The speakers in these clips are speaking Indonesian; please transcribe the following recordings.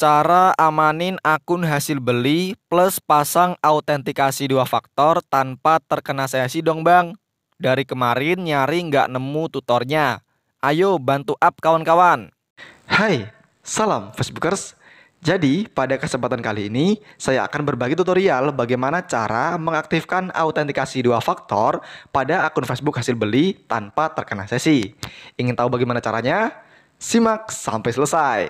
Cara amanin akun hasil beli plus pasang autentikasi dua faktor tanpa terkena sesi dong bang. Dari kemarin nyari nggak nemu tutornya. Ayo bantu up kawan-kawan. Hai, salam Facebookers. Jadi, pada kesempatan kali ini, saya akan berbagi tutorial bagaimana cara mengaktifkan autentikasi dua faktor pada akun Facebook hasil beli tanpa terkena sesi. Ingin tahu bagaimana caranya? Simak sampai selesai.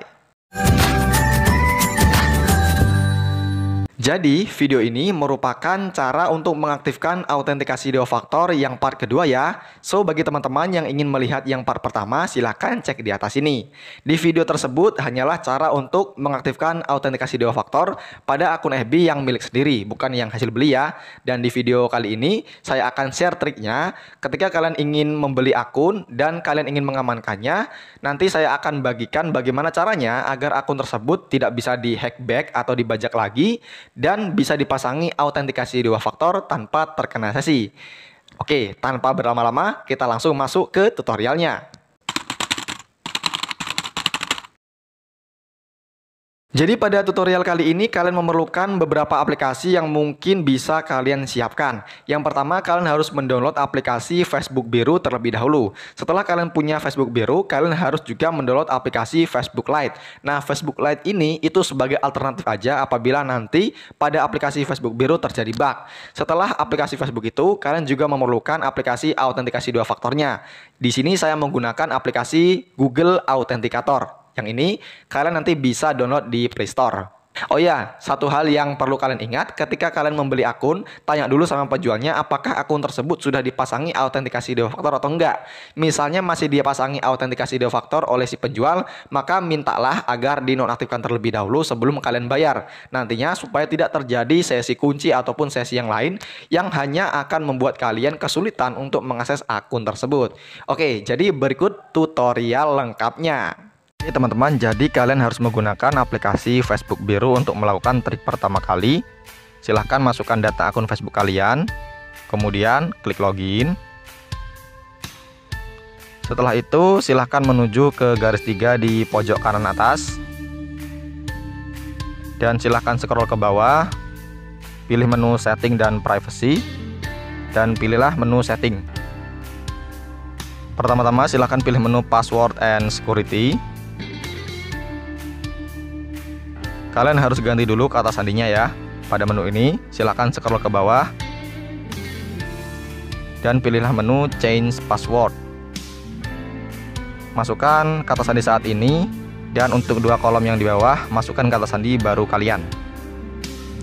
Jadi, video ini merupakan cara untuk mengaktifkan autentikasi dua faktor yang part kedua ya. So, bagi teman-teman yang ingin melihat yang part pertama, silahkan cek di atas ini. Di video tersebut hanyalah cara untuk mengaktifkan autentikasi dua faktor pada akun FB yang milik sendiri, bukan yang hasil beli ya. Dan di video kali ini, saya akan share triknya ketika kalian ingin membeli akun dan kalian ingin mengamankannya. Nanti saya akan bagikan bagaimana caranya agar akun tersebut tidak bisa di-hack back atau dibajak lagi dan bisa dipasangi autentikasi dua faktor tanpa terkena sesi. Oke, tanpa berlama-lama, kita langsung masuk ke tutorialnya. Jadi pada tutorial kali ini kalian memerlukan beberapa aplikasi yang mungkin bisa kalian siapkan. Yang pertama kalian harus mendownload aplikasi Facebook Biru terlebih dahulu. Setelah kalian punya Facebook Biru, kalian harus juga mendownload aplikasi Facebook Lite. Nah, Facebook Lite ini itu sebagai alternatif aja apabila nanti pada aplikasi Facebook Biru terjadi bug. Setelah aplikasi Facebook itu, kalian juga memerlukan aplikasi autentikasi dua faktornya. Di sini saya menggunakan aplikasi Google Authenticator. Yang ini kalian nanti bisa download di Play Store. Oh ya, satu hal yang perlu kalian ingat ketika kalian membeli akun, tanya dulu sama penjualnya apakah akun tersebut sudah dipasangi autentikasi dua faktor atau enggak. Misalnya masih dia pasangi autentikasi dua faktor oleh si penjual, maka mintalah agar dinonaktifkan terlebih dahulu sebelum kalian bayar. Nantinya supaya tidak terjadi sesi kunci ataupun sesi yang lain yang hanya akan membuat kalian kesulitan untuk mengakses akun tersebut. Oke, jadi berikut tutorial lengkapnya. Ini teman-teman, jadi kalian harus menggunakan aplikasi Facebook Biru untuk melakukan trik pertama kali. Silahkan masukkan data akun Facebook kalian, kemudian klik login. Setelah itu, silahkan menuju ke garis tiga di pojok kanan atas. Dan silahkan scroll ke bawah, pilih menu setting dan privacy, dan pilihlah menu setting. Pertama-tama silahkan pilih menu password and security. Kalian harus ganti dulu kata sandinya ya. Pada menu ini, silahkan scroll ke bawah dan pilihlah menu Change Password. Masukkan kata sandi saat ini dan untuk dua kolom yang di bawah, masukkan kata sandi baru kalian.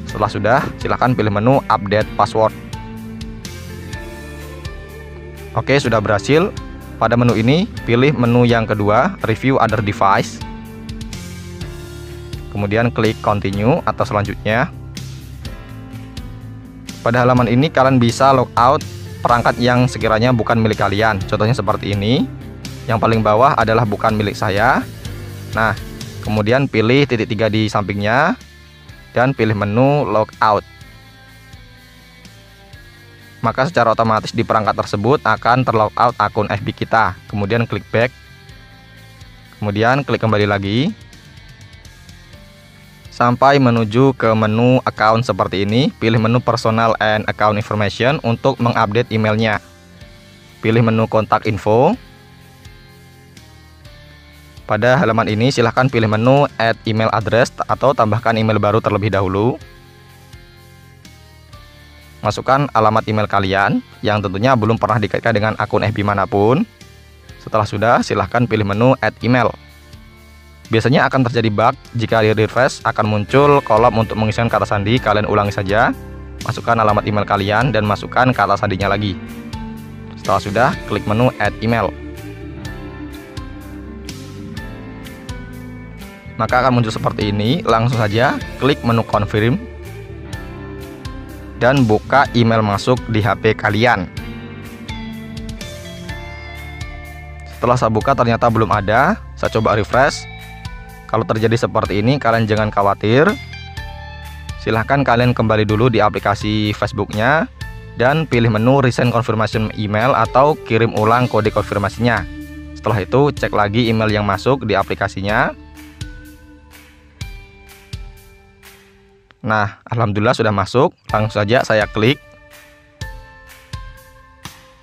Setelah sudah, silahkan pilih menu Update Password. Oke, sudah berhasil. Pada menu ini, pilih menu yang kedua, Review Other Device kemudian klik continue atau selanjutnya. Pada halaman ini kalian bisa logout perangkat yang sekiranya bukan milik kalian. Contohnya seperti ini. Yang paling bawah adalah bukan milik saya. Nah kemudian pilih titik tiga di sampingnya dan pilih menu logout maka secara otomatis di perangkat tersebut akan terlogout akun FB kita. Kemudian klik back. Kemudian klik kembali lagi sampai menuju ke menu account seperti ini. Pilih menu personal and account information untuk mengupdate emailnya. Pilih menu kontak info. Pada halaman ini silahkan pilih menu add email address atau tambahkan email baru terlebih dahulu. Masukkan alamat email kalian yang tentunya belum pernah dikaitkan dengan akun FB mana pun. Setelah sudah, silahkan pilih menu add email. Biasanya akan terjadi bug jika di refresh akan muncul kolom untuk mengisikan kata sandi. Kalian ulangi saja, masukkan alamat email kalian dan masukkan kata sandinya lagi. Setelah sudah, klik menu add email. Maka akan muncul seperti ini. Langsung saja klik menu confirm dan buka email masuk di HP kalian. Setelah saya buka ternyata belum ada, saya coba refresh kalau terjadi seperti ini kalian jangan khawatir. Silahkan kalian kembali dulu di aplikasi Facebooknya dan pilih menu resend confirmation email atau kirim ulang kode konfirmasinya. Setelah itu cek lagi email yang masuk di aplikasinya. Nah, alhamdulillah sudah masuk. Langsung saja saya klik.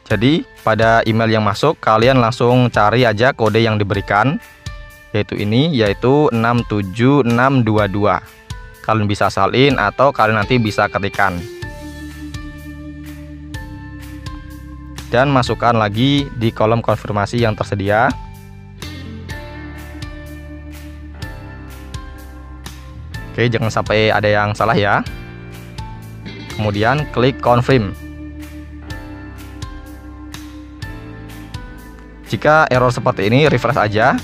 Jadi, pada email yang masuk kalian langsung cari aja kode yang diberikan yaitu ini yaitu 67622. Kalian bisa salin atau kalian nanti bisa ketikkan. Dan masukkan lagi di kolom konfirmasi yang tersedia. Oke, jangan sampai ada yang salah ya. Kemudian klik confirm. Jika error seperti ini, refresh aja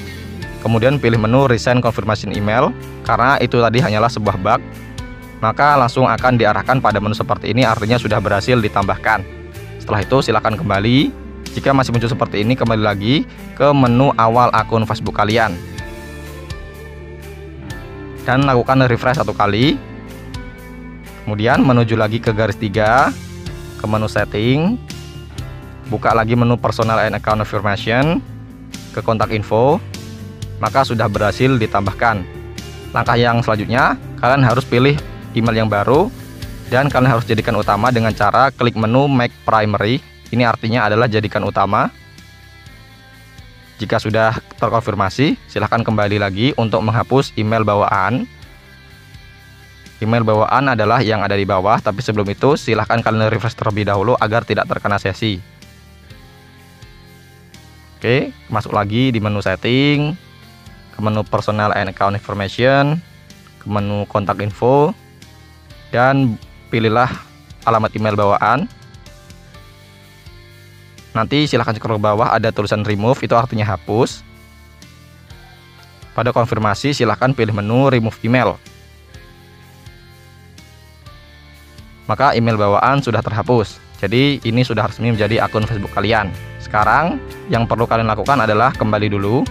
kemudian pilih menu Resend Confirmation Email karena itu tadi hanyalah sebuah bug. Maka langsung akan diarahkan pada menu seperti ini artinya sudah berhasil ditambahkan. Setelah itu silakan kembali. Jika masih muncul seperti ini kembali lagi ke menu awal akun Facebook kalian. Dan lakukan refresh satu kali. Kemudian menuju lagi ke garis tiga ke menu setting. Buka lagi menu personal and account information ke kontak info maka sudah berhasil ditambahkan. Langkah yang selanjutnya, kalian harus pilih email yang baru dan kalian harus jadikan utama dengan cara klik menu Make Primary. Ini artinya adalah jadikan utama. Jika sudah terkonfirmasi, silahkan kembali lagi untuk menghapus email bawaan. Email bawaan adalah yang ada di bawah, tapi sebelum itu silahkan kalian refresh terlebih dahulu agar tidak terkena sesi. Oke, masuk lagi di menu setting, ke menu personal and account information, ke menu kontak info, dan pilihlah alamat email bawaan. Nanti silahkan scroll ke bawah ada tulisan remove, itu artinya hapus. Pada konfirmasi silahkan pilih menu remove email. Maka email bawaan sudah terhapus. Jadi ini sudah resmi menjadi akun Facebook kalian. Sekarang yang perlu kalian lakukan adalah kembali dulu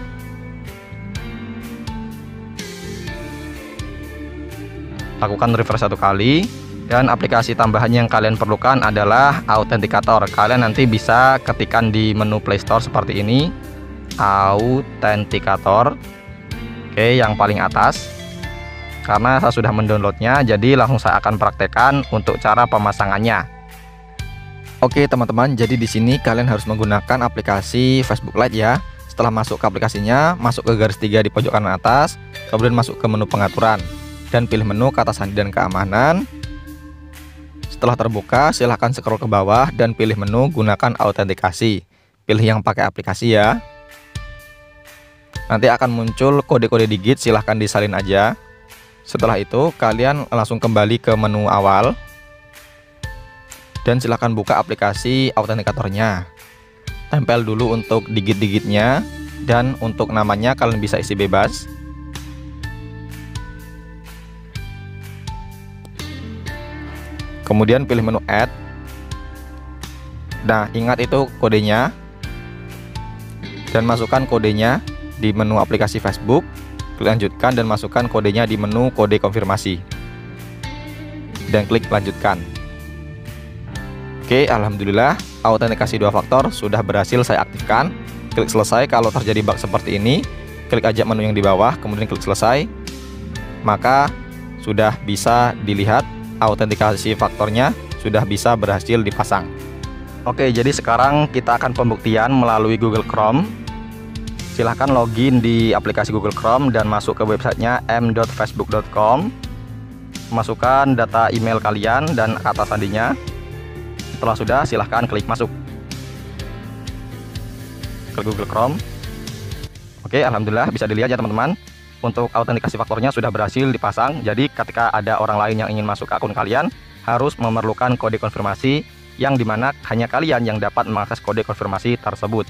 lakukan refresh satu kali. Dan aplikasi tambahan yang kalian perlukan adalah Authenticator. Kalian nanti bisa ketikkan di menu Playstore seperti ini. Authenticator. Oke yang paling atas. Karena saya sudah mendownloadnya jadi langsung saya akan praktekkan untuk cara pemasangannya. Oke teman-teman jadi di sini kalian harus menggunakan aplikasi Facebook Lite ya. Setelah masuk ke aplikasinya masuk ke garis tiga di pojok kanan atas kemudian masuk ke menu pengaturan dan pilih menu kata sandi dan keamanan. Setelah terbuka, silahkan scroll ke bawah dan pilih menu gunakan autentikasi. Pilih yang pakai aplikasi ya. Nanti akan muncul kode-kode digit, silahkan disalin aja. Setelah itu, kalian langsung kembali ke menu awal. Dan silahkan buka aplikasi autentikatornya. Tempel dulu untuk digit-digitnya. Dan untuk namanya kalian bisa isi bebas. Kemudian pilih menu add. Nah ingat itu kodenya. Dan masukkan kodenya di menu aplikasi Facebook. Lanjutkan dan masukkan kodenya di menu kode konfirmasi. Dan klik lanjutkan. Oke Alhamdulillah autentikasi dua faktor sudah berhasil saya aktifkan. Klik selesai kalau terjadi bug seperti ini. Klik aja menu yang di bawah kemudian klik selesai. Maka sudah bisa dilihat autentikasi faktornya sudah bisa berhasil dipasang. Oke, jadi sekarang kita akan pembuktian melalui Google Chrome. Silahkan login di aplikasi Google Chrome dan masuk ke websitenya m.facebook.com. Masukkan data email kalian dan kata sandinya. Setelah sudah, silahkan klik masuk ke Google Chrome. Oke, alhamdulillah bisa dilihat ya teman-teman untuk autentikasi faktornya sudah berhasil dipasang. Jadi ketika ada orang lain yang ingin masuk ke akun kalian, harus memerlukan kode konfirmasi yang di mana hanya kalian yang dapat mengakses kode konfirmasi tersebut.